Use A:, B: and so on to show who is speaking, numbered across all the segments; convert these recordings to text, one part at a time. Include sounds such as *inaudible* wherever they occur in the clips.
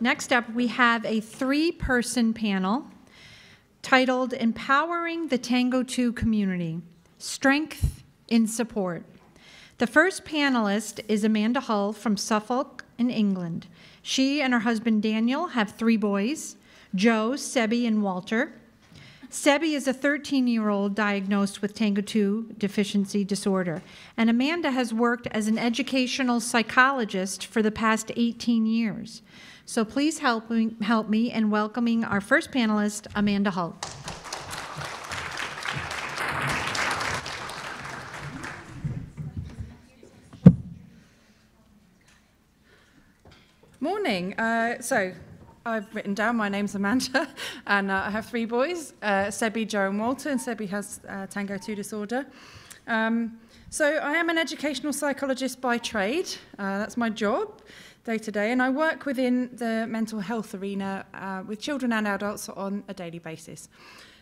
A: next up, we have a three person panel titled Empowering the Tango 2 Community Strength in Support. The first panelist is Amanda Hull from Suffolk in England. She and her husband Daniel have three boys Joe, Sebby, and Walter. Sebby is a 13 year old diagnosed with Tango 2 deficiency disorder, and Amanda has worked as an educational psychologist for the past 18 years. So please help me, help me in welcoming our first panelist, Amanda Hull.
B: Morning. Uh, so, I've written down my name's Amanda, *laughs* and uh, I have three boys uh, Sebby, Joe, and Walter. And Sebby has uh, Tango 2 disorder. Um, so, I am an educational psychologist by trade. Uh, that's my job day to day, and I work within the mental health arena uh, with children and adults on a daily basis.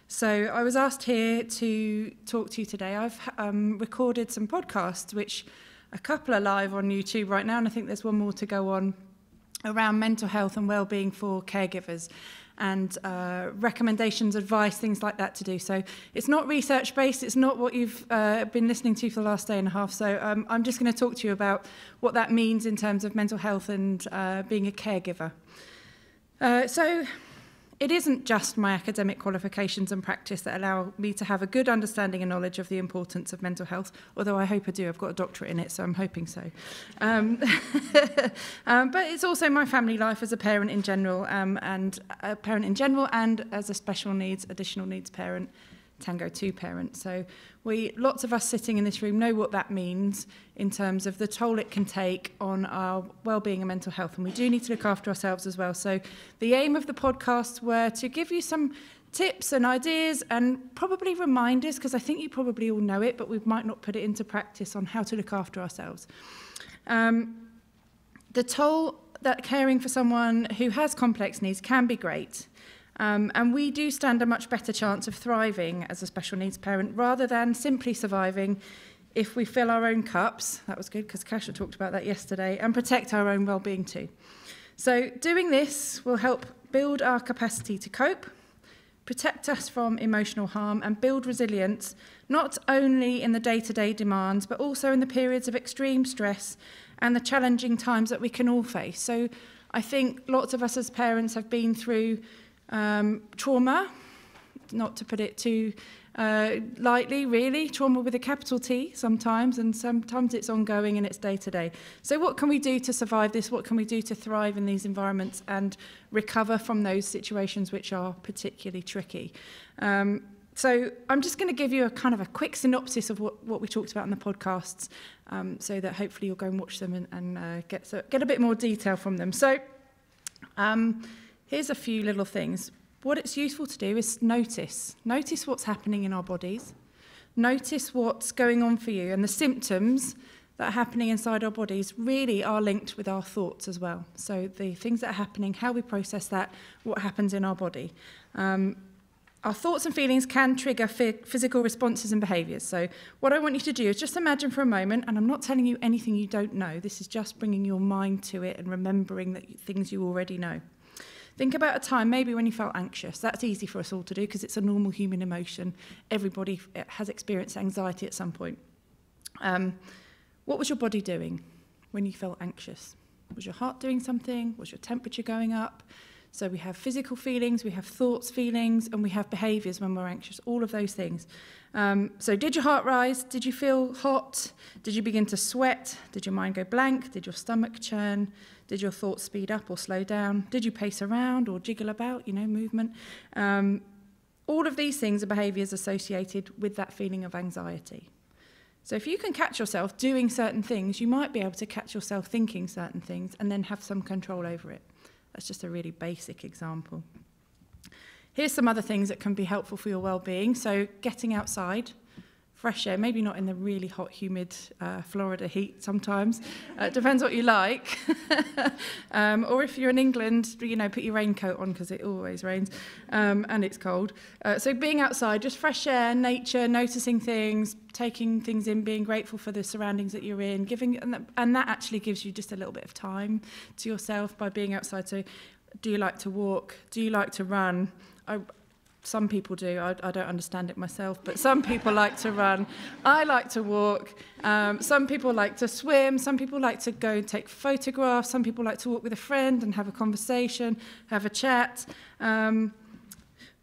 B: So I was asked here to talk to you today. I've um, recorded some podcasts, which a couple are live on YouTube right now, and I think there's one more to go on around mental health and well-being for caregivers and uh, recommendations, advice, things like that to do. So it's not research based, it's not what you've uh, been listening to for the last day and a half. So um, I'm just going to talk to you about what that means in terms of mental health and uh, being a caregiver. Uh, so It isn't just my academic qualifications and practice that allow me to have a good understanding and knowledge of the importance of mental health, although I hope I do. I've got a doctorate in it, so I'm hoping so. Um, *laughs* um, but it's also my family life as a parent in general, um, and a parent in general, and as a special needs, additional needs parent Tango 2 parents. So we, lots of us sitting in this room know what that means in terms of the toll it can take on our well-being and mental health. And we do need to look after ourselves as well. So the aim of the podcast were to give you some tips and ideas and probably reminders, because I think you probably all know it, but we might not put it into practice on how to look after ourselves. Um, the toll that caring for someone who has complex needs can be great. Um, and we do stand a much better chance of thriving as a special needs parent rather than simply surviving if we fill our own cups, that was good because Kasha talked about that yesterday, and protect our own well-being too. So doing this will help build our capacity to cope, protect us from emotional harm and build resilience, not only in the day-to-day -day demands, but also in the periods of extreme stress and the challenging times that we can all face. So I think lots of us as parents have been through um, trauma, not to put it too uh, lightly, really, trauma with a capital T sometimes, and sometimes it's ongoing and it's day to day. So, what can we do to survive this? What can we do to thrive in these environments and recover from those situations which are particularly tricky? Um, so, I'm just going to give you a kind of a quick synopsis of what, what we talked about in the podcasts um, so that hopefully you'll go and watch them and, and uh, get, so, get a bit more detail from them. So, um, Here's a few little things. What it's useful to do is notice. Notice what's happening in our bodies. Notice what's going on for you. And the symptoms that are happening inside our bodies really are linked with our thoughts as well. So the things that are happening, how we process that, what happens in our body. Um, our thoughts and feelings can trigger physical responses and behaviours. So what I want you to do is just imagine for a moment, and I'm not telling you anything you don't know. This is just bringing your mind to it and remembering that things you already know. Think about a time maybe when you felt anxious. That's easy for us all to do because it's a normal human emotion. Everybody eh, has experienced anxiety at some point. Um, what was your body doing when you felt anxious? Was your heart doing something? Was your temperature going up? So we have physical feelings, we have thoughts, feelings, and we have behaviours when we're anxious, all of those things. Um, so did your heart rise? Did you feel hot? Did you begin to sweat? Did your mind go blank? Did your stomach churn? Did your thoughts speed up or slow down? Did you pace around or jiggle about, you know, movement? Um, all of these things are behaviours associated with that feeling of anxiety. So if you can catch yourself doing certain things, you might be able to catch yourself thinking certain things and then have some control over it. That's just a really basic example. Here's some other things that can be helpful for your well-being. So getting outside, fresh air, maybe not in the really hot, humid uh, Florida heat sometimes. Uh, depends what you like. *laughs* um, or if you're in England, you know, put your raincoat on because it always rains um, and it's cold. Uh, so being outside, just fresh air, nature, noticing things, taking things in, being grateful for the surroundings that you're in, giving, and that, and that actually gives you just a little bit of time to yourself by being outside. So do you like to walk? Do you like to run? I, some people do. I, I don't understand it myself, but some people like to run. I like to walk. Um, some people like to swim. Some people like to go and take photographs. Some people like to walk with a friend and have a conversation, have a chat. Um,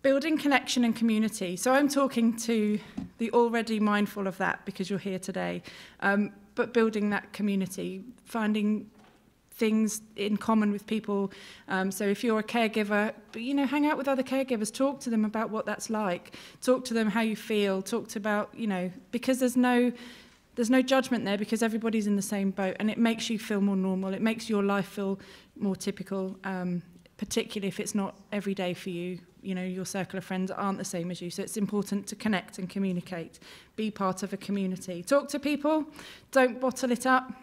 B: building connection and community. So I'm talking to the already mindful of that because you're here today. Um, but building that community, finding things in common with people. Um, so if you're a caregiver, you know, hang out with other caregivers, talk to them about what that's like, talk to them how you feel, talk to about, you know, because there's no there's no judgment there because everybody's in the same boat and it makes you feel more normal. It makes your life feel more typical, um, particularly if it's not every day for you. You know, your circle of friends aren't the same as you. So it's important to connect and communicate, be part of a community. Talk to people, don't bottle it up.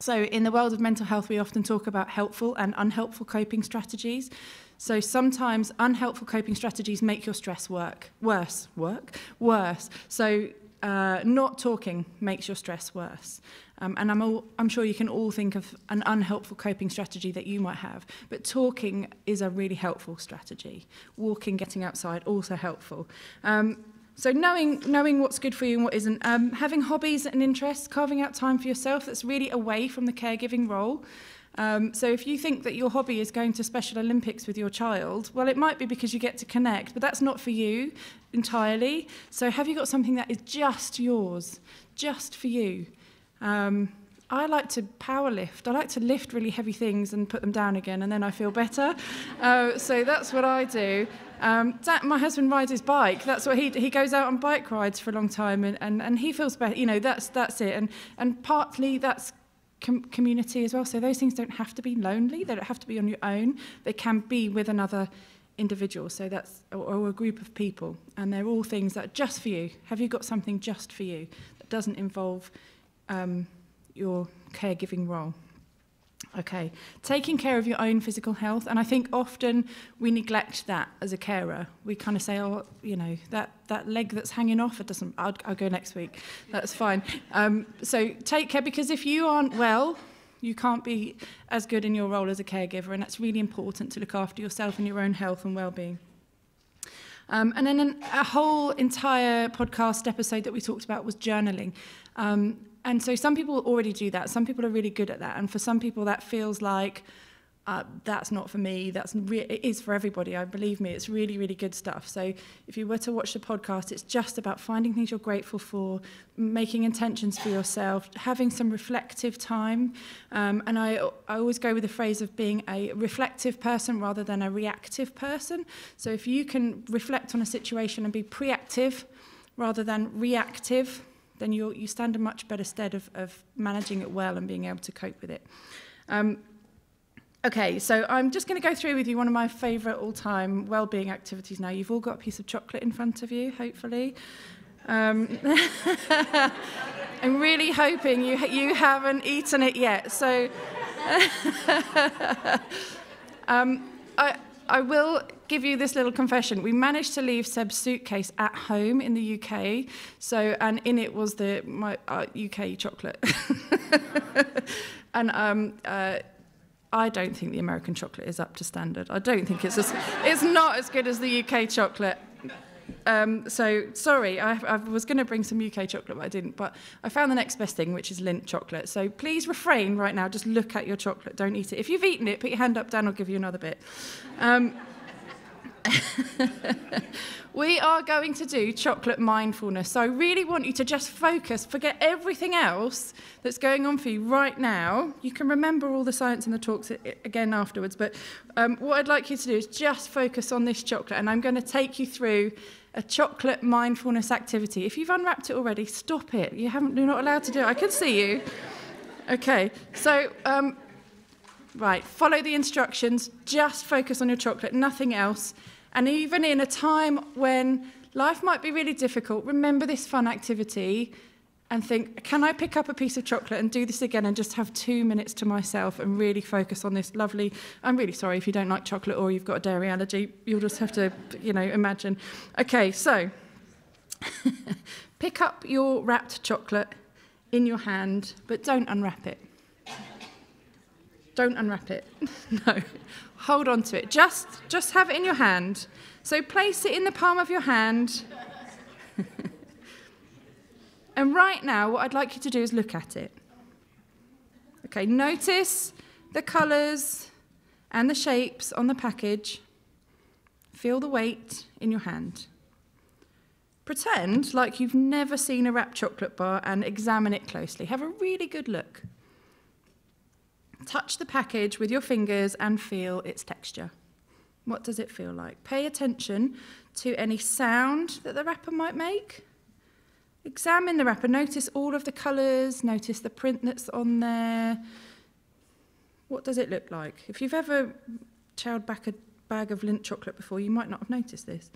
B: So in the world of mental health, we often talk about helpful and unhelpful coping strategies. So sometimes unhelpful coping strategies make your stress work worse, work worse. So uh, not talking makes your stress worse. Um, and I'm, all, I'm sure you can all think of an unhelpful coping strategy that you might have. But talking is a really helpful strategy. Walking, getting outside, also helpful. Um, So knowing, knowing what's good for you and what isn't, um, having hobbies and interests, carving out time for yourself that's really away from the caregiving role. Um, so if you think that your hobby is going to Special Olympics with your child, well, it might be because you get to connect, but that's not for you entirely. So have you got something that is just yours, just for you? Um, I like to power lift. I like to lift really heavy things and put them down again, and then I feel better. Uh, so that's what I do. Um, that, my husband rides his bike. That's what he he goes out on bike rides for a long time, and and, and he feels better. You know, that's that's it. And and partly that's com community as well. So those things don't have to be lonely. They don't have to be on your own. They can be with another individual. So that's or, or a group of people, and they're all things that are just for you. Have you got something just for you that doesn't involve um, your caregiving role? Okay, taking care of your own physical health, and I think often we neglect that as a carer. We kind of say, "Oh, you know, that that leg that's hanging off, it doesn't. I'll, I'll go next week. That's fine." Um, so take care because if you aren't well, you can't be as good in your role as a caregiver, and that's really important to look after yourself and your own health and well-being. Um, and then an, a whole entire podcast episode that we talked about was journaling. Um, and so some people already do that. Some people are really good at that. And for some people, that feels like uh, that's not for me. That's re- it is for everybody. I believe me. It's really, really good stuff. So if you were to watch the podcast, it's just about finding things you're grateful for, making intentions for yourself, having some reflective time. Um, and I, I always go with the phrase of being a reflective person rather than a reactive person. So if you can reflect on a situation and be preactive rather than reactive, then you you stand a much better stead of, of managing it well and being able to cope with it. Um, okay, so I'm just going to go through with you one of my favourite all-time well-being activities now. You've all got a piece of chocolate in front of you, hopefully. Um, *laughs* I'm really hoping you, you haven't eaten it yet. So *laughs* um, I, I will give you this little confession. We managed to leave Seb's suitcase at home in the UK, so and in it was the my uh, UK chocolate. *laughs* and um, uh, I don't think the American chocolate is up to standard. I don't think it's as, it's not as good as the UK chocolate. Um, so sorry, I, I was going to bring some UK chocolate, but I didn't. But I found the next best thing, which is Lindt chocolate. So please refrain right now. Just look at your chocolate. Don't eat it. If you've eaten it, put your hand up. Dan will give you another bit. Um, *laughs* we are going to do chocolate mindfulness. So I really want you to just focus, forget everything else that's going on for you right now. You can remember all the science and the talks again afterwards, but um, what I'd like you to do is just focus on this chocolate, and I'm going to take you through a chocolate mindfulness activity. If you've unwrapped it already, stop it. You haven't, you're not allowed to do it. I can see you. Okay, so um, right, follow the instructions. Just focus on your chocolate, nothing else. And even in a time when life might be really difficult, remember this fun activity and think, can I pick up a piece of chocolate and do this again and just have two minutes to myself and really focus on this lovely. I'm really sorry if you don't like chocolate or you've got a dairy allergy. You'll just have to, you know, imagine. Okay, so *laughs* pick up your wrapped chocolate in your hand, but don't unwrap it. Don't unwrap it. *laughs* no. Hold on to it. Just, just have it in your hand. So place it in the palm of your hand. *laughs* and right now, what I'd like you to do is look at it. Okay, notice the colours and the shapes on the package. Feel the weight in your hand. Pretend like you've never seen a wrapped chocolate bar and examine it closely. Have a really good look. Touch the package with your fingers and feel its texture. What does it feel like? Pay attention to any sound that the wrapper might make. Examine the wrapper, notice all of the colours, notice the print that's on there. What does it look like? If you've ever chowed back a bag of Lindt chocolate before, you might not have noticed this.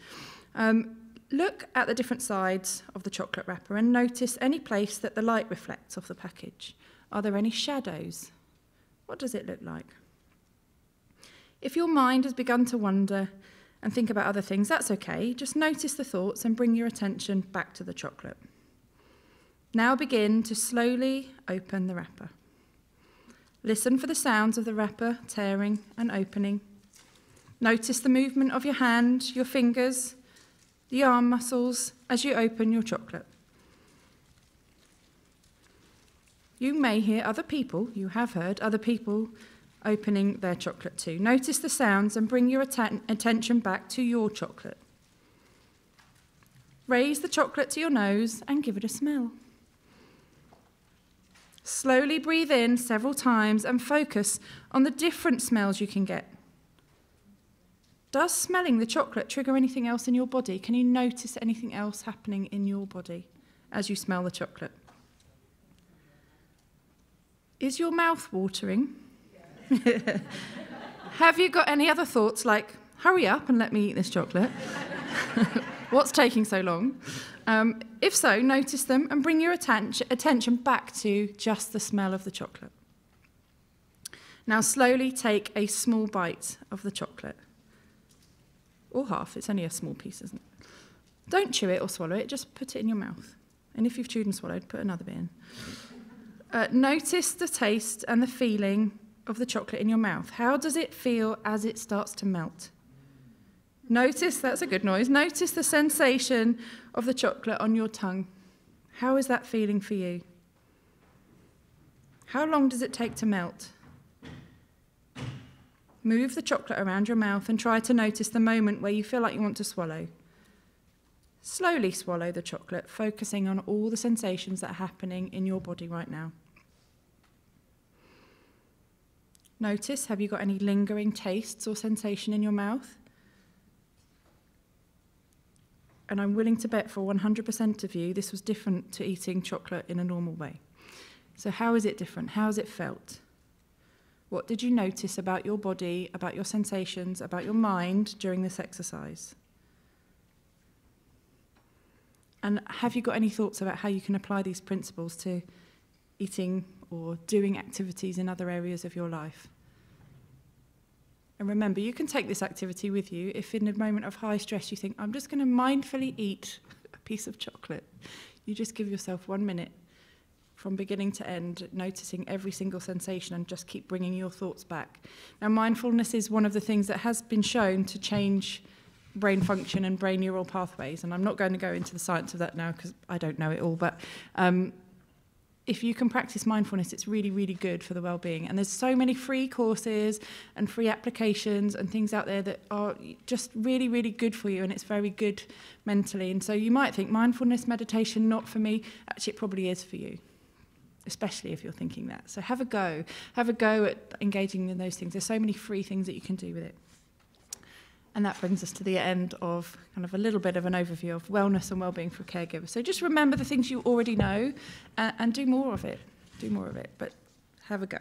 B: Um, look at the different sides of the chocolate wrapper and notice any place that the light reflects off the package. Are there any shadows? What does it look like? If your mind has begun to wander and think about other things, that's okay. Just notice the thoughts and bring your attention back to the chocolate. Now begin to slowly open the wrapper. Listen for the sounds of the wrapper tearing and opening. Notice the movement of your hand, your fingers, the arm muscles as you open your chocolate. You may hear other people, you have heard other people opening their chocolate too. Notice the sounds and bring your atten- attention back to your chocolate. Raise the chocolate to your nose and give it a smell. Slowly breathe in several times and focus on the different smells you can get. Does smelling the chocolate trigger anything else in your body? Can you notice anything else happening in your body as you smell the chocolate? Is your mouth watering? Have you got any other thoughts like, hurry up and let me eat this chocolate? *laughs* What's taking so long? Um, if so, notice them and bring your atten- attention back to just the smell of the chocolate. Now, slowly take a small bite of the chocolate. Or half, it's only a small piece, isn't it? Don't chew it or swallow it, just put it in your mouth. And if you've chewed and swallowed, put another bit in. Uh, notice the taste and the feeling of the chocolate in your mouth. How does it feel as it starts to melt? Notice, that's a good noise. Notice the sensation of the chocolate on your tongue. How is that feeling for you? How long does it take to melt? Move the chocolate around your mouth and try to notice the moment where you feel like you want to swallow. Slowly swallow the chocolate, focusing on all the sensations that are happening in your body right now. Notice have you got any lingering tastes or sensation in your mouth? And I'm willing to bet for 100% of you this was different to eating chocolate in a normal way. So, how is it different? How has it felt? What did you notice about your body, about your sensations, about your mind during this exercise? And have you got any thoughts about how you can apply these principles to eating or doing activities in other areas of your life? And remember, you can take this activity with you if in a moment of high stress you think, I'm just going to mindfully eat a piece of chocolate. You just give yourself one minute from beginning to end, noticing every single sensation and just keep bringing your thoughts back. Now, mindfulness is one of the things that has been shown to change brain function and brain neural pathways. And I'm not going to go into the science of that now because I don't know it all. But um, if you can practice mindfulness, it's really, really good for the well-being. And there's so many free courses and free applications and things out there that are just really, really good for you, and it's very good mentally. And so you might think mindfulness meditation not for me. Actually, it probably is for you, especially if you're thinking that. So have a go. Have a go at engaging in those things. There's so many free things that you can do with it. And that brings us to the end of kind of a little bit of an overview of wellness and well-being for caregivers. So just remember the things you already know and, and do more of it. Do more of it, but have a go.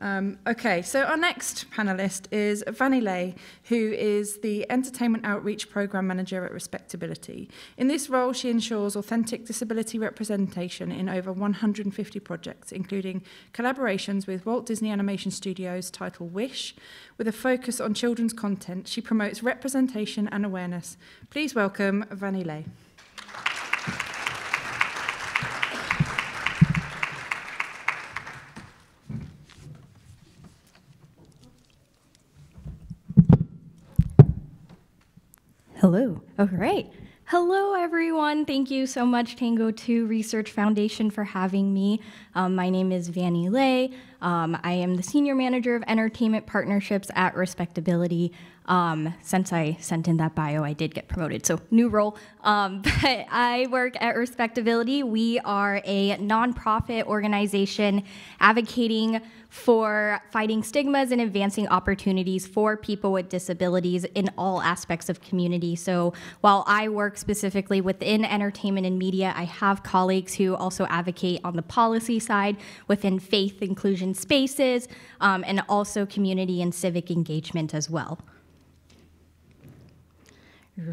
B: Um, okay, so our next panelist is Vanni Le, who is the Entertainment Outreach Program Manager at Respectability. In this role, she ensures authentic disability representation in over 150 projects, including collaborations with Walt Disney Animation Studios title Wish. With a focus on children's content, she promotes representation and awareness. Please welcome Vanni Le.
C: Hello. All right. Hello, everyone. Thank you so much, Tango 2 Research Foundation, for having me. Um, my name is Vanni Le. Um, I am the Senior Manager of Entertainment Partnerships at Respectability. Um, since I sent in that bio, I did get promoted, so new role. Um, *laughs* but I work at Respectability. We are a nonprofit organization advocating for fighting stigmas and advancing opportunities for people with disabilities in all aspects of community. So while I work specifically within entertainment and media, I have colleagues who also advocate on the policy side within faith inclusion spaces um, and also community and civic engagement as well.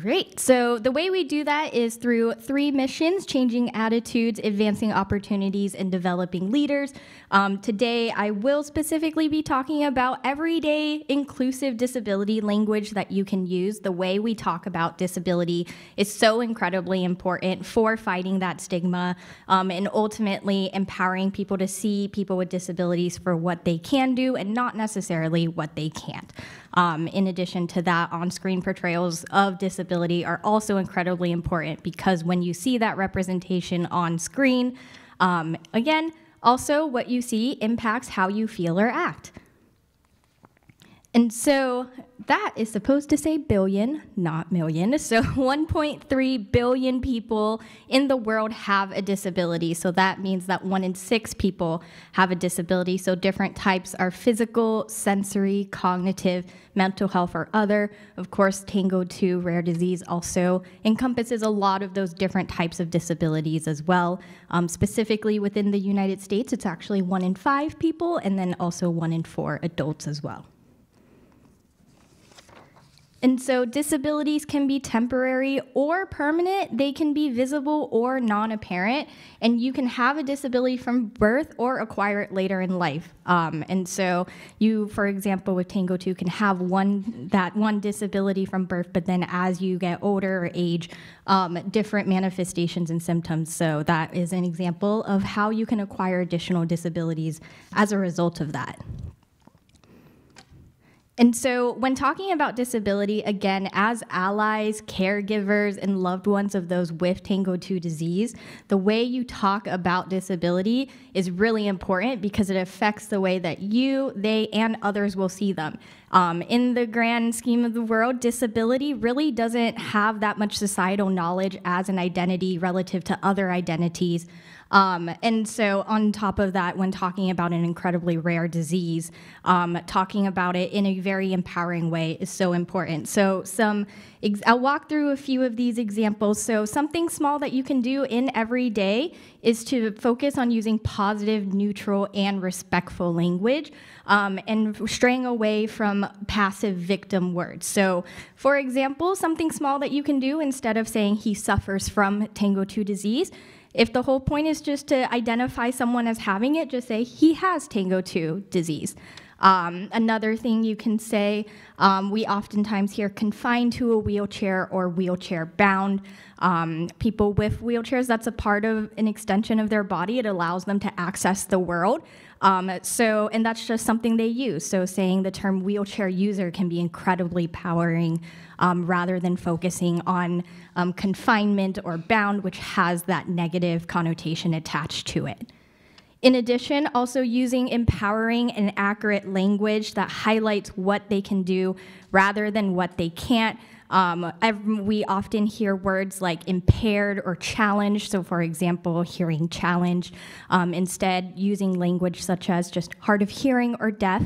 C: Great. So the way we do that is through three missions changing attitudes, advancing opportunities, and developing leaders. Um, today, I will specifically be talking about everyday inclusive disability language that you can use. The way we talk about disability is so incredibly important for fighting that stigma um, and ultimately empowering people to see people with disabilities for what they can do and not necessarily what they can't. Um, in addition to that, on screen portrayals of disability are also incredibly important because when you see that representation on screen, um, again, also what you see impacts how you feel or act. And so that is supposed to say billion, not million. *laughs* So 1.3 billion people in the world have a disability. So that means that one in six people have a disability. So different types are physical, sensory, cognitive, mental health, or other. Of course, Tango 2 rare disease also encompasses a lot of those different types of disabilities as well. Um, specifically within the United States, it's actually one in five people, and then also one in four adults as well. And so disabilities can be temporary or permanent. They can be visible or non apparent. And you can have a disability from birth or acquire it later in life. Um, and so you, for example, with Tango 2 can have one that one disability from birth, but then as you get older or age, um, different manifestations and symptoms. So that is an example of how you can acquire additional disabilities as a result of that. And so, when talking about disability, again, as allies, caregivers, and loved ones of those with Tango 2 disease, the way you talk about disability is really important because it affects the way that you, they, and others will see them. Um, in the grand scheme of the world, disability really doesn't have that much societal knowledge as an identity relative to other identities. Um, and so, on top of that, when talking about an incredibly rare disease, um, talking about it in a very empowering way is so important. So, some I'll walk through a few of these examples. So, something small that you can do in every day is to focus on using positive, neutral, and respectful language um, and straying away from passive victim words. So, for example, something small that you can do instead of saying he suffers from Tango 2 disease if the whole point is just to identify someone as having it, just say he has Tango 2 disease. Um, another thing you can say, um, we oftentimes hear confined to a wheelchair or wheelchair bound. Um, people with wheelchairs, that's a part of an extension of their body. It allows them to access the world. Um, so, and that's just something they use. So, saying the term wheelchair user can be incredibly powering um, rather than focusing on um, confinement or bound, which has that negative connotation attached to it. In addition, also using empowering and accurate language that highlights what they can do rather than what they can't. Um, we often hear words like impaired or challenged. So, for example, hearing challenged. Um, instead, using language such as just hard of hearing or deaf.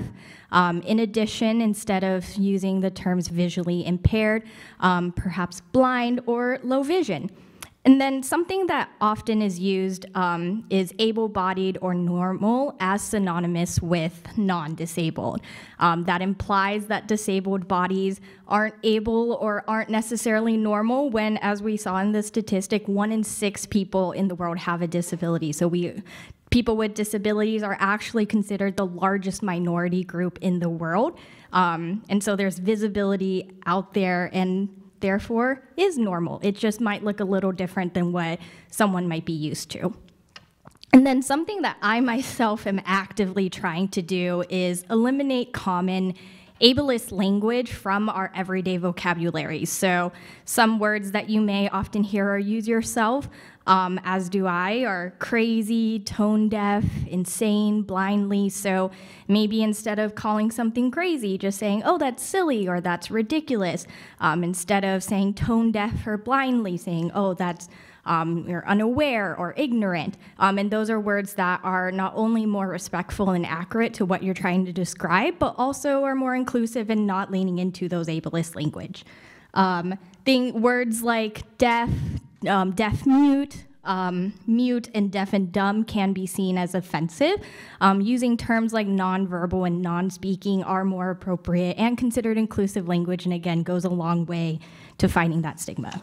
C: Um, in addition, instead of using the terms visually impaired, um, perhaps blind or low vision. And then something that often is used um, is able bodied or normal as synonymous with non disabled. Um, that implies that disabled bodies aren't able or aren't necessarily normal when, as we saw in the statistic, one in six people in the world have a disability. So we people with disabilities are actually considered the largest minority group in the world. Um, and so there's visibility out there and therefore is normal. It just might look a little different than what someone might be used to. And then something that I myself am actively trying to do is eliminate common ableist language from our everyday vocabulary. So, some words that you may often hear or use yourself, um, as do I, are crazy, tone deaf, insane, blindly. So, maybe instead of calling something crazy, just saying, oh, that's silly or that's ridiculous, um, instead of saying tone deaf or blindly, saying, oh, that's um, you're unaware or ignorant. Um, and those are words that are not only more respectful and accurate to what you're trying to describe, but also are more inclusive and not leaning into those ableist language. Um, thing, words like deaf, um, deaf mute, um, mute and deaf and dumb can be seen as offensive. Um, using terms like nonverbal and non-speaking are more appropriate and considered inclusive language, and again goes a long way to fighting that stigma.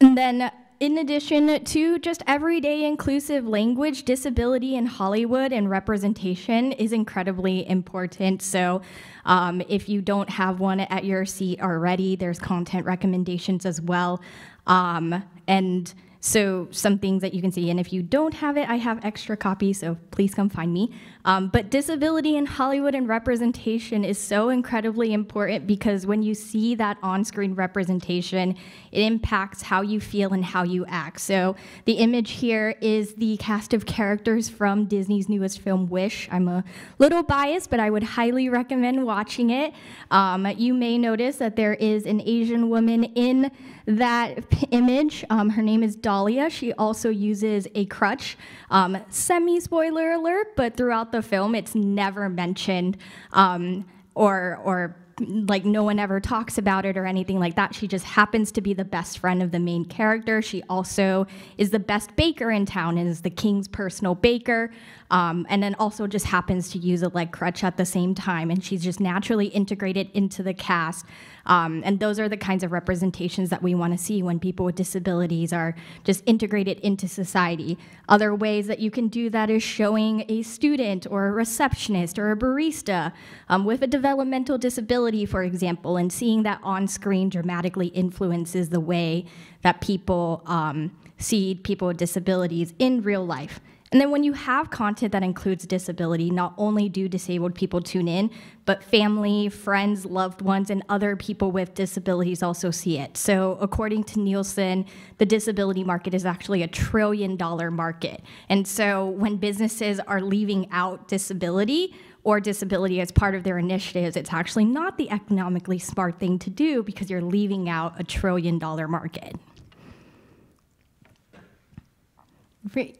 C: And then, in addition to just everyday inclusive language, disability in Hollywood and representation is incredibly important. So, um, if you don't have one at your seat already, there's content recommendations as well. Um, and so some things that you can see, and if you don't have it, I have extra copies, so please come find me. Um, but disability in Hollywood and representation is so incredibly important because when you see that on-screen representation, it impacts how you feel and how you act. So the image here is the cast of characters from Disney's newest film, Wish. I'm a little biased, but I would highly recommend watching it. Um, you may notice that there is an Asian woman in that image. Um, her name is Dahlia. She also uses a crutch. Um, Semi spoiler alert, but throughout the film, it's never mentioned um, or or like no one ever talks about it or anything like that. She just happens to be the best friend of the main character. She also is the best baker in town and is the king's personal baker. Um, and then also just happens to use a leg crutch at the same time. And she's just naturally integrated into the cast. Um, and those are the kinds of representations that we want to see when people with disabilities are just integrated into society. Other ways that you can do that is showing a student or a receptionist or a barista um, with a developmental disability, for example, and seeing that on screen dramatically influences the way that people um, see people with disabilities in real life. And then when you have content that includes disability, not only do disabled people tune in, but family, friends, loved ones, and other people with disabilities also see it. So, according to Nielsen, the disability market is actually a trillion dollar market. And so, when businesses are leaving out disability, or disability as part of their initiatives, it's actually not the economically smart thing to do because you're leaving out a trillion dollar market.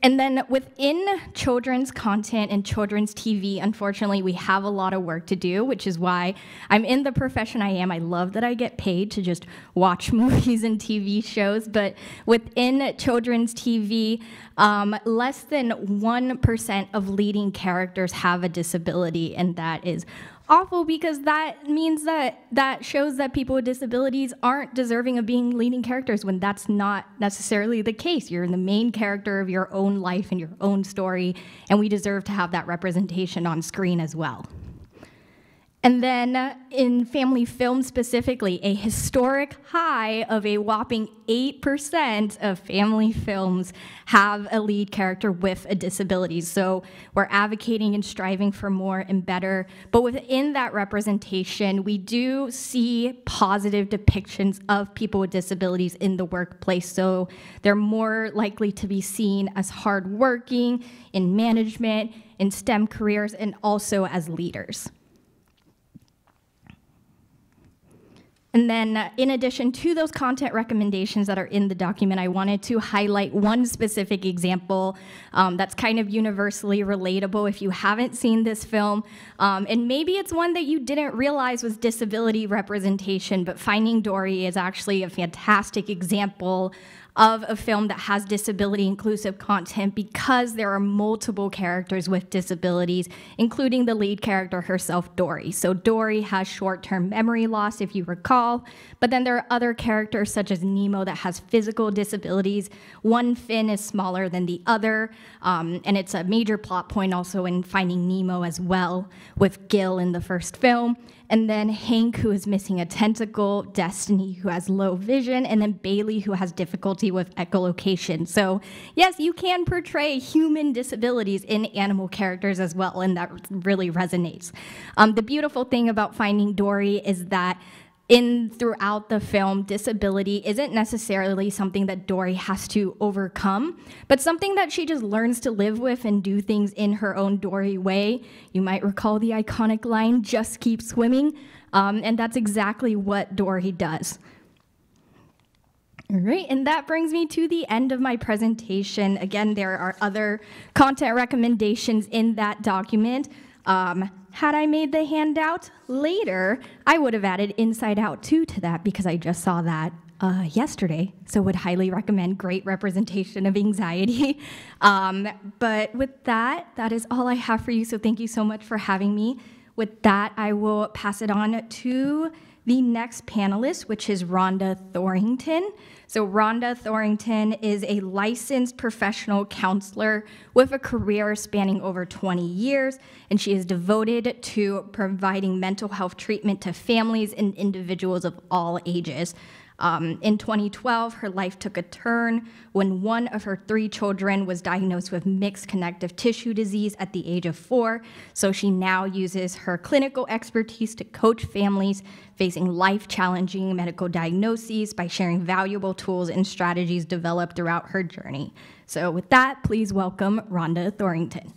C: And then within children's content and children's TV, unfortunately, we have a lot of work to do, which is why I'm in the profession I am. I love that I get paid to just watch *laughs* movies and TV shows, but within children's TV, um, less than 1% of leading characters have a disability, and that is awful because that means that that shows that people with disabilities aren't deserving of being leading characters when that's not necessarily the case. You're the main character of your own life and your own story, and we deserve to have that representation on screen as well. And then uh, in family film specifically, a historic high of a whopping 8% of family films have a lead character with a disability. So we're advocating and striving for more and better. But within that representation, we do see positive depictions of people with disabilities in the workplace. So they're more likely to be seen as hardworking in management, in STEM careers, and also as leaders. And then, uh, in addition to those content recommendations that are in the document, I wanted to highlight one specific example um, that's kind of universally relatable if you haven't seen this film. Um, and maybe it's one that you didn't realize was disability representation, but Finding Dory is actually a fantastic example of a film that has disability inclusive content because there are multiple characters with disabilities, including the lead character herself, Dory. So Dory has short term memory loss, if you recall, but then there are other characters such as Nemo that has physical disabilities. One fin is smaller than the other, um, and it's a major plot point also in Finding Nemo as well with Gill in the first film. And then Hank, who is missing a tentacle, Destiny, who has low vision, and then Bailey, who has difficulty with echolocation. So, yes, you can portray human disabilities in animal characters as well, and that really resonates. Um, the beautiful thing about Finding Dory is that in throughout the film, disability isn't necessarily something that Dory has to overcome, but something that she just learns to live with and do things in her own Dory way. You might recall the iconic line, just keep swimming. Um, and that's exactly what Dory does. All right, and that brings me to the end of my presentation. Again, there are other content recommendations in that document. Um, had I made the handout later, I would have added Inside Out 2 to that because I just saw that uh, yesterday. So would highly recommend great representation of anxiety. *laughs* Um, but with that, that is all I have for you. So thank you so much for having me. With that, I will pass it on to the next panelist, which is Ronda Thorington. So, Ronda Thorington is a licensed professional counselor with a career spanning over 20 years, and she is devoted to providing mental health treatment to families and individuals of all ages. Um, in 2012, her life took a turn when one of her three children was diagnosed with mixed connective tissue disease at the age of four. So she now uses her clinical expertise to coach families facing life challenging medical diagnoses by sharing valuable tools and strategies developed throughout her journey. So, with that, please welcome Ronda Thorington.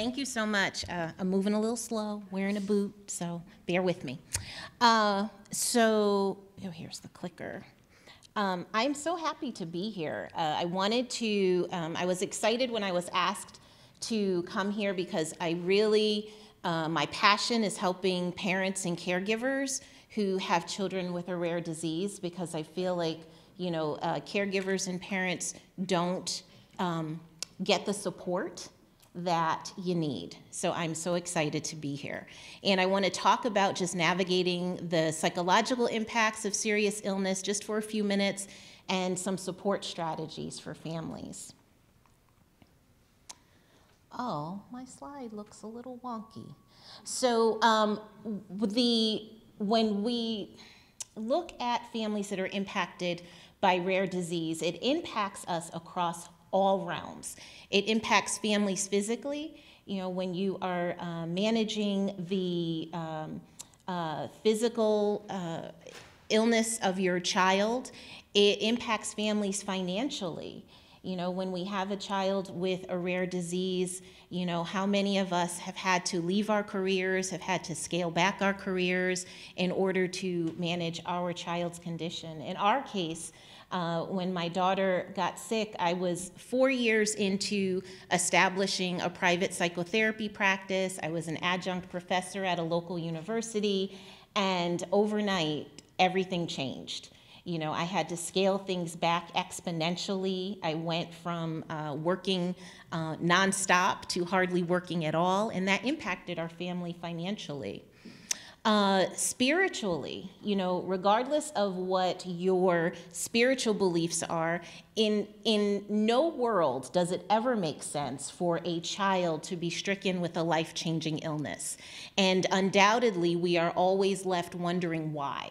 D: Thank you so much. Uh, I'm moving a little slow, wearing a boot, so bear with me. Uh, so, oh, here's the clicker. Um, I'm so happy to be here. Uh, I wanted to, um, I was excited when I was asked to come here because I really, uh, my passion is helping parents and caregivers who have children with a rare disease because I feel like, you know, uh, caregivers and parents don't um, get the support that you need. So I'm so excited to be here. And I want to talk about just navigating the psychological impacts of serious illness just for a few minutes and some support strategies for families. Oh, my slide looks a little wonky. So um, the when we look at families that are impacted by rare disease, it impacts us across all realms. It impacts families physically. You know, when you are uh, managing the um, uh, physical uh, illness of your child, it impacts families financially. You know, when we have a child with a rare disease, you know, how many of us have had to leave our careers, have had to scale back our careers in order to manage our child's condition? In our case, uh, when my daughter got sick, I was four years into establishing a private psychotherapy practice. I was an adjunct professor at a local university, and overnight, everything changed. You know, I had to scale things back exponentially. I went from uh, working uh, nonstop to hardly working at all, and that impacted our family financially. Uh, spiritually, you know, regardless of what your spiritual beliefs are, in, in no world does it ever make sense for a child to be stricken with a life changing illness. And undoubtedly, we are always left wondering why.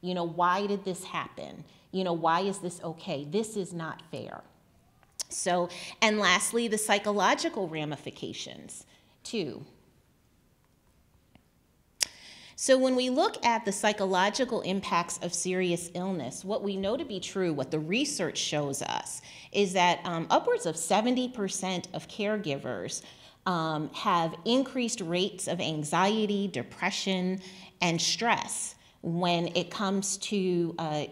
D: You know, why did this happen? You know, why is this okay? This is not fair. So, and lastly, the psychological ramifications, too. So, when we look at the psychological impacts of serious illness, what we know to be true, what the research shows us, is that um, upwards of 70% of caregivers um, have increased rates of anxiety, depression, and stress when it comes to uh,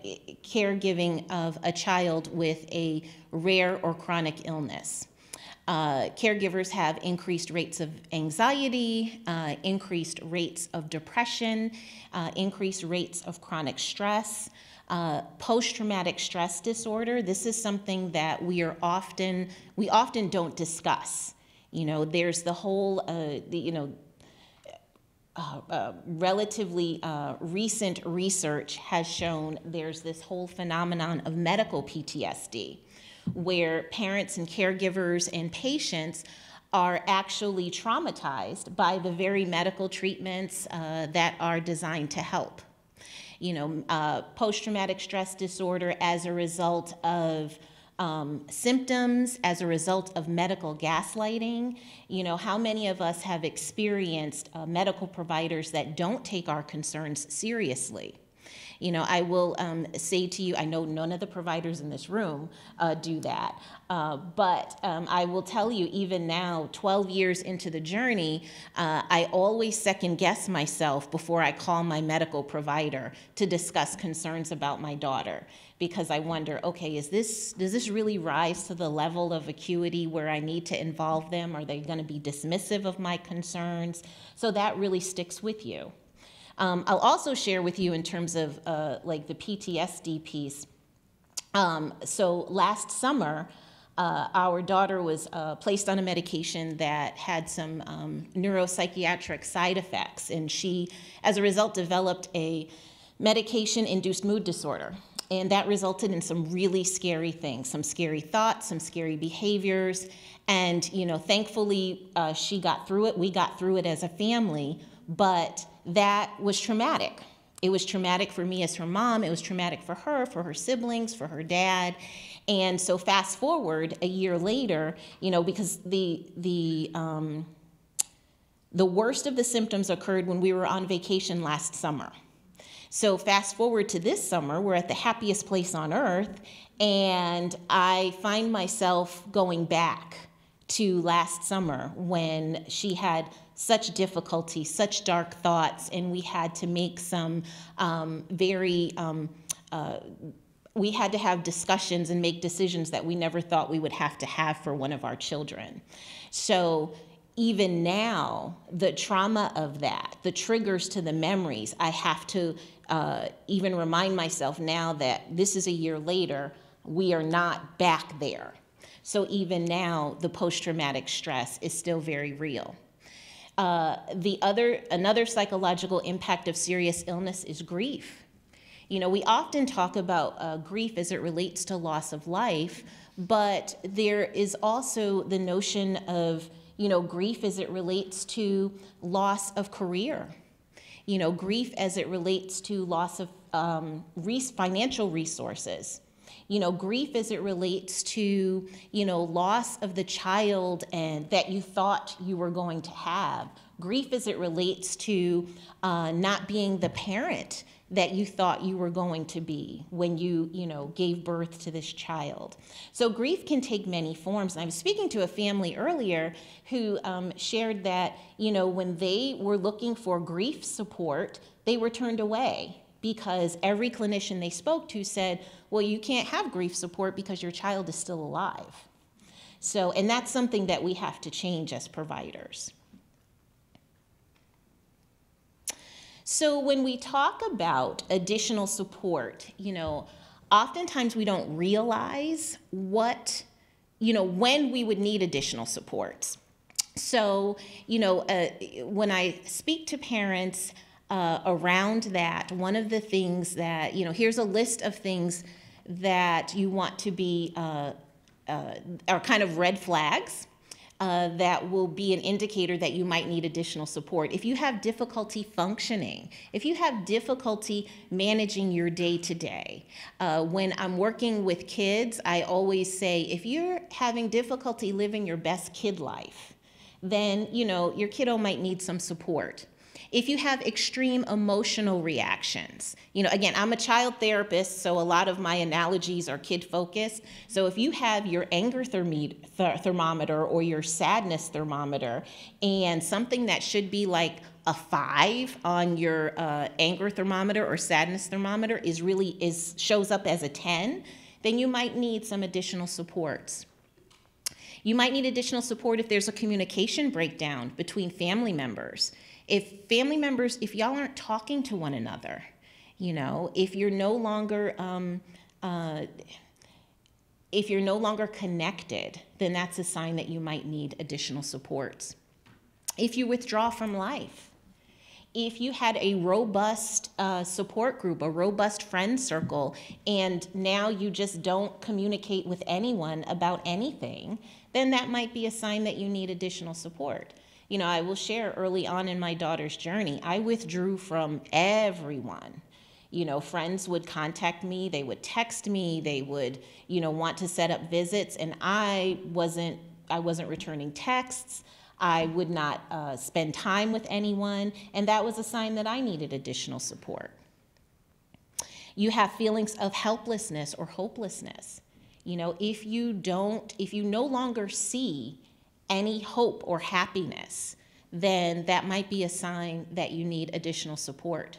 D: caregiving of a child with a rare or chronic illness. Uh, caregivers have increased rates of anxiety, uh, increased rates of depression, uh, increased rates of chronic stress. Uh, post-traumatic stress disorder, this is something that we are often, we often don't discuss. You know, there's the whole, uh, the, you know, uh, uh, relatively uh, recent research has shown there's this whole phenomenon of medical PTSD, where parents and caregivers and patients are actually traumatized by the very medical treatments uh, that are designed to help. You know, uh, post traumatic stress disorder as a result of um, symptoms as a result of medical gaslighting. You know, how many of us have experienced uh, medical providers that don't take our concerns seriously? You know, I will um, say to you, I know none of the providers in this room uh, do that, uh, but um, I will tell you, even now, 12 years into the journey, uh, I always second guess myself before I call my medical provider to discuss concerns about my daughter because I wonder, okay, is this does this really rise to the level of acuity where I need to involve them? Are they going to be dismissive of my concerns? So that really sticks with you. Um, I'll also share with you in terms of uh, like the PTSD piece. Um, so last summer, uh, our daughter was uh, placed on a medication that had some um, neuropsychiatric side effects, and she, as a result, developed a medication induced mood disorder. And that resulted in some really scary things, some scary thoughts, some scary behaviors. And, you know, thankfully, uh, she got through it. We got through it as a family, but that was traumatic. It was traumatic for me as her mom. It was traumatic for her, for her siblings, for her dad. And so fast forward a year later, you know, because the the um, the worst of the symptoms occurred when we were on vacation last summer. So fast forward to this summer, we're at the happiest place on earth, and I find myself going back to last summer when she had such difficulty, such dark thoughts, and we had to make some um, very um, uh, we had to have discussions and make decisions that we never thought we would have to have for one of our children. So even now, the trauma of that, the triggers to the memories, I have to uh, even remind myself now that this is a year later, we are not back there. So even now, the post traumatic stress is still very real. Uh, the other, another psychological impact of serious illness is grief. You know, we often talk about uh, grief as it relates to loss of life, but there is also the notion of, you know, grief as it relates to loss of career you know, grief as it relates to loss of um, financial resources. You know, grief as it relates to, you know, loss of the child and that you thought you were going to have. Grief as it relates to uh, not being the parent that you thought you were going to be when you, you know, gave birth to this child. So grief can take many forms. And I was speaking to a family earlier who um, shared that, you know, when they were looking for grief support, they were turned away because every clinician they spoke to said, well, you can't have grief support because your child is still alive. So, and that's something that we have to change as providers. So when we talk about additional support, you know, oftentimes we don't realize what, you know, when we would need additional supports. So, you know, uh, when I speak to parents uh, around that, one of the things that, you know, here's a list of things that you want to be, uh, uh are kind of red flags uh, that will be an indicator that you might need additional support. If you have difficulty functioning, if you have difficulty managing your day to day, when I'm working with kids, I always say if you're having difficulty living your best kid life, then you know your kiddo might need some support if you have extreme emotional reactions. You know, again, I'm a child therapist, so a lot of my analogies are kid focused. So if you have your anger thermometer or your sadness thermometer and something that should be like a five on your uh, anger thermometer or sadness thermometer is really is shows up as a 10, then you might need some additional supports. You might need additional support if there's a communication breakdown between family members if family members, if y'all aren't talking to one another, you know, if you're no longer, um, uh, if you're no longer connected, then that's a sign that you might need additional supports. If you withdraw from life, if you had a robust uh, support group, a robust friend circle, and now you just don't communicate with anyone about anything, then that might be a sign that you need additional support. You know, I will share early on in my daughter's journey, I withdrew from everyone. You know, friends would contact me, they would text me, they would, you know, want to set up visits, and I wasn't I wasn't returning texts. I would not uh, spend time with anyone, and that was a sign that I needed additional support. You have feelings of helplessness or hopelessness. You know, if you don't, if you no longer see any hope or happiness, then that might be a sign that you need additional support.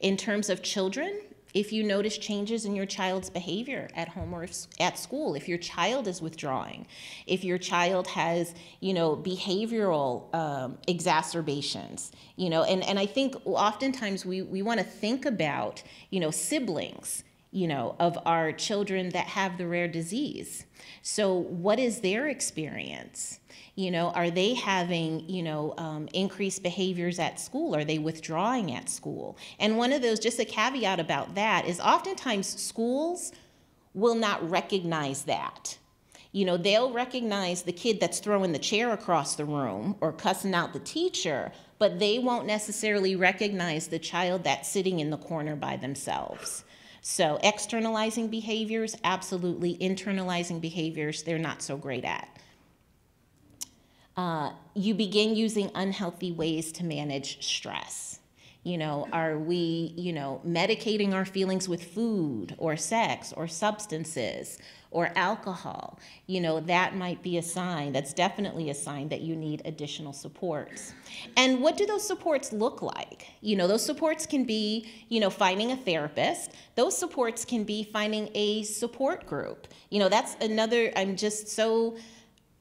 D: In terms of children, if you notice changes in your child's behavior at home or at school, if your child is withdrawing, if your child has, you know, behavioral um, exacerbations, you know, and, and I think oftentimes we, we want to think about, you know, siblings, you know, of our children that have the rare disease. So what is their experience? You know, are they having, you know, um, increased behaviors at school? Are they withdrawing at school? And one of those, just a caveat about that, is oftentimes schools will not recognize that. You know, they'll recognize the kid that's throwing the chair across the room or cussing out the teacher, but they won't necessarily recognize the child that's sitting in the corner by themselves. So, externalizing behaviors, absolutely. Internalizing behaviors, they're not so great at uh, you begin using unhealthy ways to manage stress. You know, are we, you know, medicating our feelings with food or sex or substances or alcohol? You know, that might be a sign. That's definitely a sign that you need additional supports. And what do those supports look like? You know, those supports can be, you know, finding a therapist. Those supports can be finding a support group. You know, that's another, I'm just so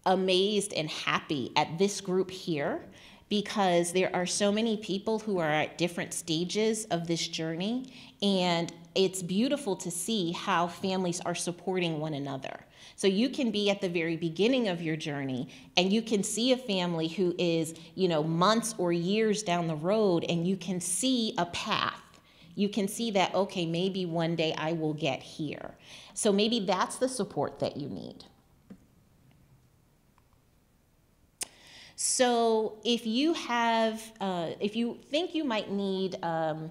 D: amazed and happy at this group here because there are so many people who are at different stages of this journey and it's beautiful to see how families are supporting one another. So you can be at the very beginning of your journey and you can see a family who is, you know, months or years down the road and you can see a path. You can see that okay, maybe one day I will get here. So maybe that's the support that you need. So if you have, uh, if you think you might need um,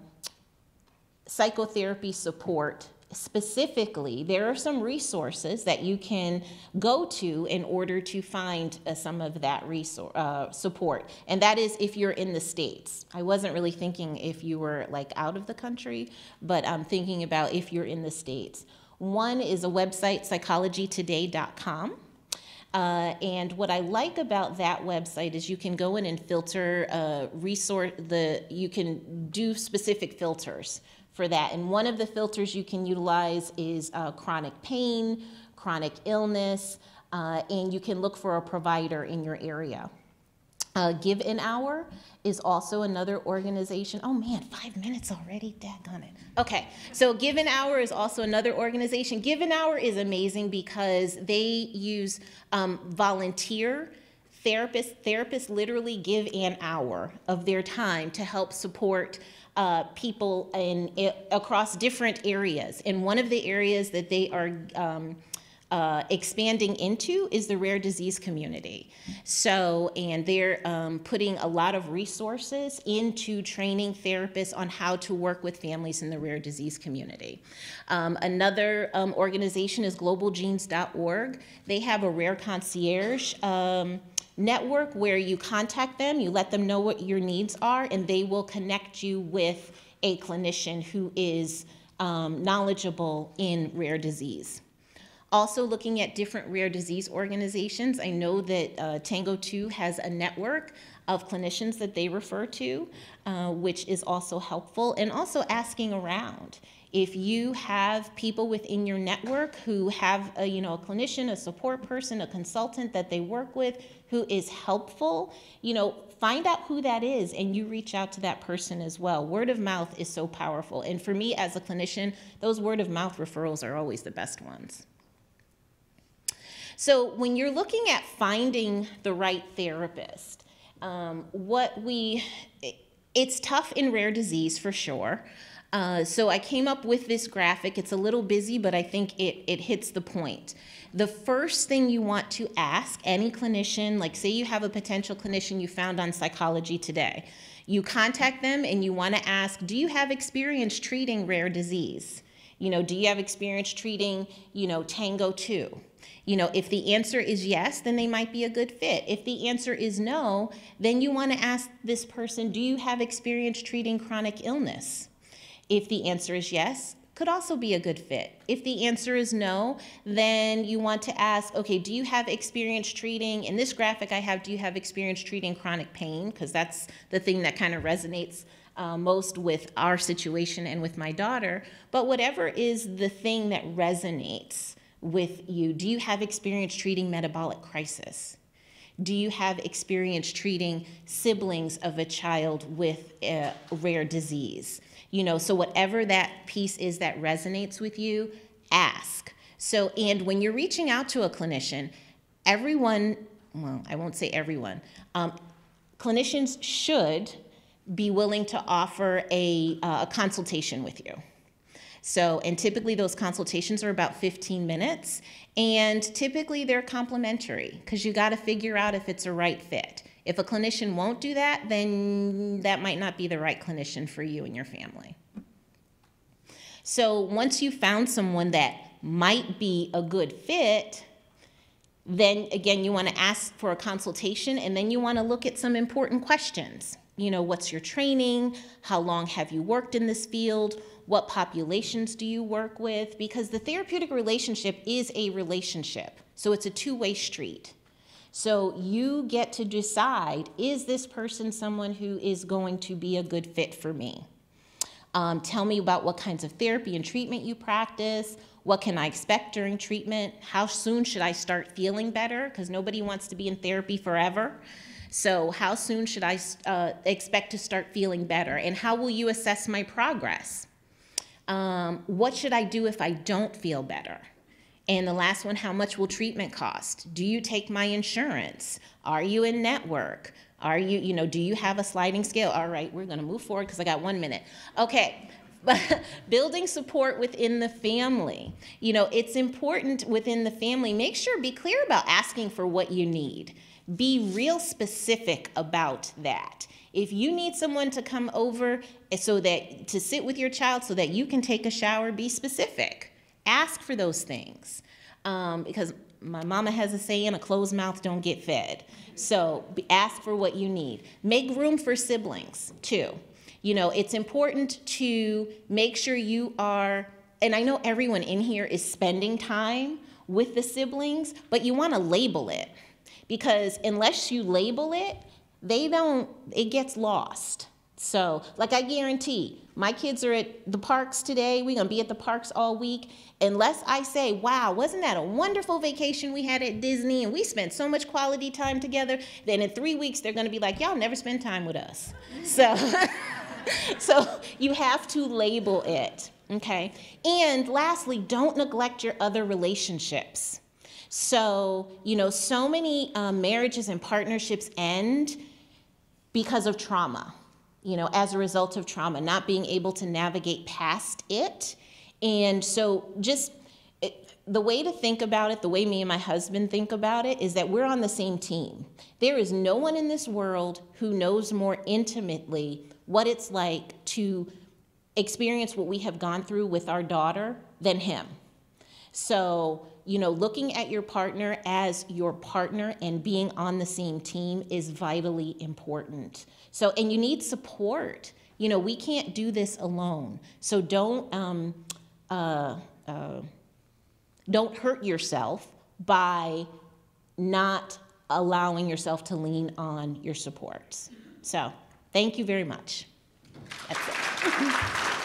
D: psychotherapy support specifically, there are some resources that you can go to in order to find uh, some of that resource, uh, support. And that is if you're in the States. I wasn't really thinking if you were like out of the country, but I'm thinking about if you're in the States. One is a website, psychologytoday.com. Uh, and what I like about that website is you can go in and filter uh, resource the you can do specific filters for that. And one of the filters you can utilize is uh, chronic pain, chronic illness, uh, and you can look for a provider in your area. Uh, Give an Hour is also another organization. Oh man, five minutes already? Daggone it. Okay, so Give an Hour is also another organization. Give an Hour is amazing because they use um, volunteer therapists. Therapists literally give an hour of their time to help support uh, people in, across different areas. And one of the areas that they are um, uh, expanding into is the rare disease community. So, and they're um, putting a lot of resources into training therapists on how to work with families in the rare disease community. Um, another um, organization is globalgenes.org. They have a rare concierge um, network where you contact them, you let them know what your needs are, and they will connect you with a clinician who is um, knowledgeable in rare disease. Also looking at different rare disease organizations, I know that uh, Tango 2 has a network of clinicians that they refer to, uh, which is also helpful, and also asking around. If you have people within your network who have a, you know, a clinician, a support person, a consultant that they work with who is helpful, you know, find out who that is and you reach out to that person as well. Word of mouth is so powerful. And for me as a clinician, those word of mouth referrals are always the best ones. So when you're looking at finding the right therapist, um, what we it's tough in rare disease for sure. Uh, so I came up with this graphic. It's a little busy, but I think it, it hits the point. The first thing you want to ask any clinician, like say you have a potential clinician you found on Psychology Today, you contact them and you want to ask, do you have experience treating rare disease? You know, do you have experience treating, you know, Tango 2? You know, if the answer is yes, then they might be a good fit. If the answer is no, then you want to ask this person, do you have experience treating chronic illness? If the answer is yes, could also be a good fit. If the answer is no, then you want to ask, okay, do you have experience treating, in this graphic I have, do you have experience treating chronic pain? Because that's the thing that kind of resonates uh, most with our situation and with my daughter. But whatever is the thing that resonates with you, do you have experience treating metabolic crisis? Do you have experience treating siblings of a child with a rare disease? You know, so whatever that piece is that resonates with you, ask. So, and when you're reaching out to a clinician, everyone, well, I won't say everyone, um, clinicians should be willing to offer a, uh, a consultation with you. So, and typically those consultations are about 15 minutes, and typically they're complimentary because you got to figure out if it's a right fit. If a clinician won't do that, then that might not be the right clinician for you and your family. So once you found someone that might be a good fit, then again, you want to ask for a consultation and then you want to look at some important questions. You know, what's your training? How long have you worked in this field? What populations do you work with? Because the therapeutic relationship is a relationship, so it's a two way street. So you get to decide is this person someone who is going to be a good fit for me? Um, tell me about what kinds of therapy and treatment you practice. What can I expect during treatment? How soon should I start feeling better? Because nobody wants to be in therapy forever. So, how soon should I uh, expect to start feeling better? And how will you assess my progress? Um, what should I do if I don't feel better? And the last one, how much will treatment cost? Do you take my insurance? Are you in network? Are you, you know, do you have a sliding scale? All right, we're gonna move forward because I got one minute. Okay, but *laughs* building support within the family. You know, it's important within the family. Make sure, be clear about asking for what you need. Be real specific about that. If you need someone to come over eh, so that to sit with your child so that you can take a shower, be specific Ask for those things. Um, because my mama has a saying, a closed mouth don't get fed. So ask for what you need. Make room for siblings too. You know, it's important to make sure you are, and I know everyone in here is spending time with the siblings, but you want to label it because unless you label it, they don't, it gets lost. So, like I guarantee, my kids are at the parks today. We're going to be at the parks all week. Unless I say, wow, wasn't that a wonderful vacation we had at Disney and we spent so much quality time together, then in three weeks they're going to be like, y'all never spend time with us. So, *laughs* so you have to label it, okay? And lastly, don't neglect your other relationships. So, you know, so many um, marriages and partnerships end because of trauma you know, as a result of trauma, not being able to navigate past it. And so, just it, the way to think about it, the way me and my husband think about it, is that we're on the same team. There is no one in this world who knows more intimately what it's like to experience what we have gone through with our daughter than him. So, you know, looking at your partner as your partner and being on the same team is vitally important. So, and you need support. You know, we can't do this alone. So don't um, uh, uh, don't hurt yourself by not allowing yourself to lean on your supports. So, thank you very much. *laughs*